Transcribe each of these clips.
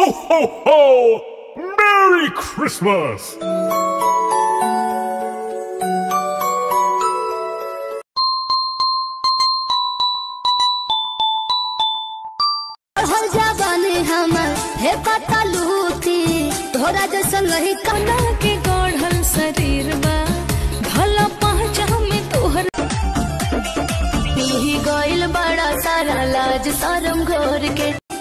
Ho, ho, ho! Merry Christmas! हल जाबानी हमर हे पता लूटी तोरा जैसन रही कना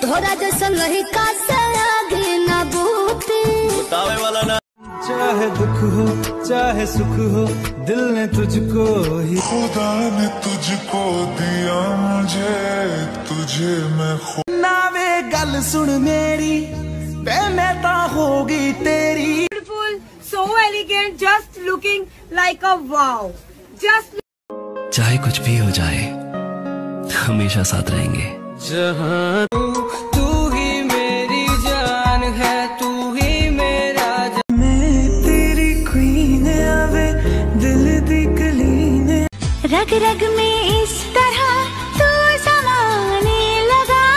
के तोरा जैसन रही का आगे ना बूती चाहे दुख हो चाहे सुख हो दिल ने तुझको ही खुदा ने तुझको दिया मुझे तुझे मैं खो नावे गल सुन मेरी बेमेता होगी तेरी। Beautiful, so elegant, just looking like a wow. Just चाहे कुछ भी हो जाए हमेशा साथ रहेंगे। जहाँ रग रग में इस तरह तू समाने लगा।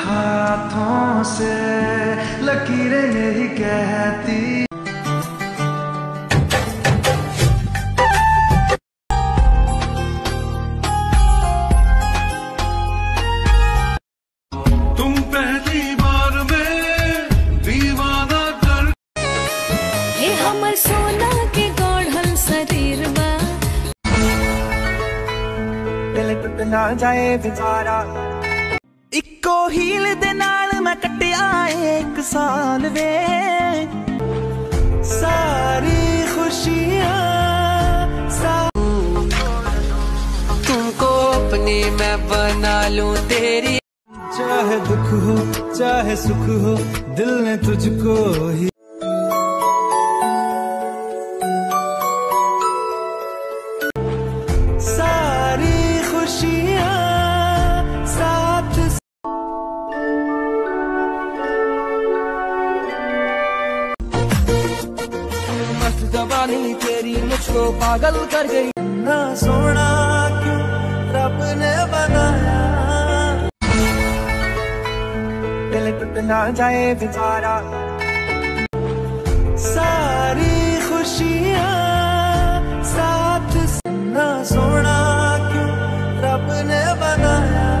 हाथों से लकीरें पहली बार में दीवाना कर हे हमर सोना के गढ़ल शरीर बा ਦਿਲ ਟੁੱਟ ਨਾ ਜਾਏ ਵਿਚਾਰਾ ਇੱਕੋ ਹੀਲ ਦੇ ਨਾਲ ਮੈਂ ਕੱਟਿਆ ਏ ਇੱਕ ਸਾਲ ਵੇ ਸਾਰੀ ਖੁਸ਼ੀਆਂ ਸਾ तुमको अपनी मैं बना लूं तेरी चाहे दुख हो, चाहे सुख हो, दिल ने तुझको ही सारी जबानी तेरी मुझको पागल कर गई। ना सोना क्यों रब ने ना जाए बेचारा। सारी खुशियाँ साथ ना सोना क्यों? रब ने बनाया।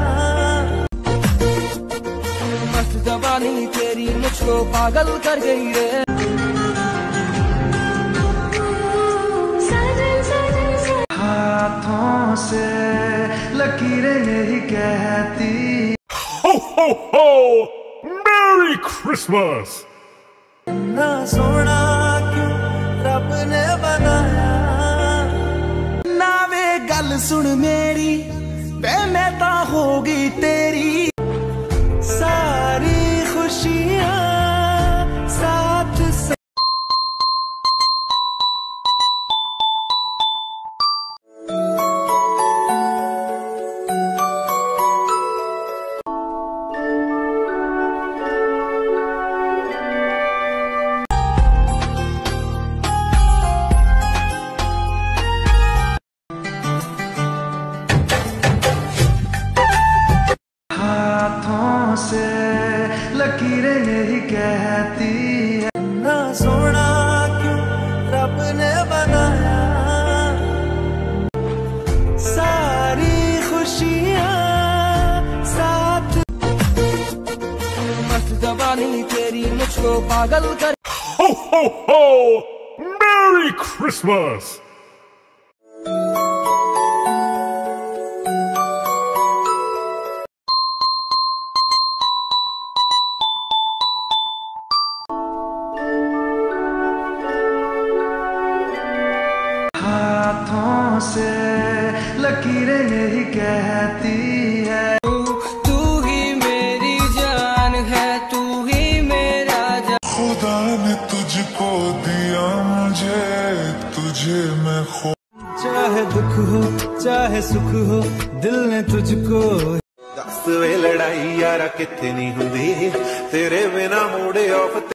मस्त जबानी तेरी मुझको पागल कर गई रे। हाथों से लकीरें यही कहती। Ho! Merry Christmas! ना सोना क्यों रब ने बनाया नावे गल सुन मेरी बेमेता होगी तेरी जबानी तेरी मुझको पागल कर हो हो ho! Merry Christmas! हाथों से लकीरें यही कहती दिया मुझे तुझे मैं खो चाहे दुख हो चाहे सुख हो दिल ने तुझको दस वे लड़ाई यारा कितनी हुंदी तेरे बिना मुड़े ऑफ़